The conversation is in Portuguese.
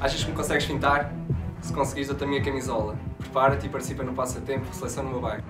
Achas que me consegues pintar. Se conseguires, dou-te a minha camisola. Prepara-te e participa no passatempo, Seleção no meu bairro.